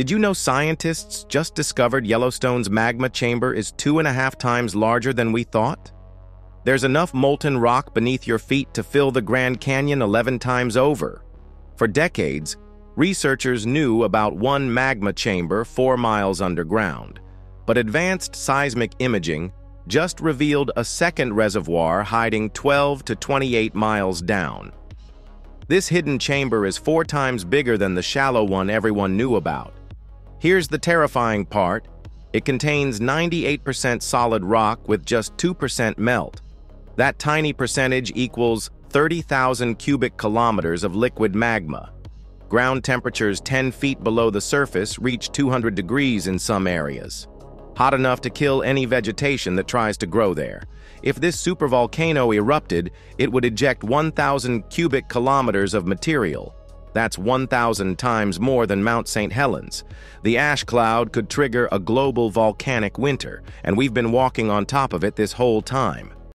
Did you know scientists just discovered Yellowstone's magma chamber is two and a half times larger than we thought? There's enough molten rock beneath your feet to fill the Grand Canyon 11 times over. For decades, researchers knew about one magma chamber four miles underground, but advanced seismic imaging just revealed a second reservoir hiding 12 to 28 miles down. This hidden chamber is four times bigger than the shallow one everyone knew about. Here's the terrifying part. It contains 98% solid rock with just 2% melt. That tiny percentage equals 30,000 cubic kilometers of liquid magma. Ground temperatures 10 feet below the surface reach 200 degrees in some areas. Hot enough to kill any vegetation that tries to grow there. If this supervolcano erupted, it would eject 1,000 cubic kilometers of material. That's 1,000 times more than Mount St. Helens. The ash cloud could trigger a global volcanic winter, and we've been walking on top of it this whole time.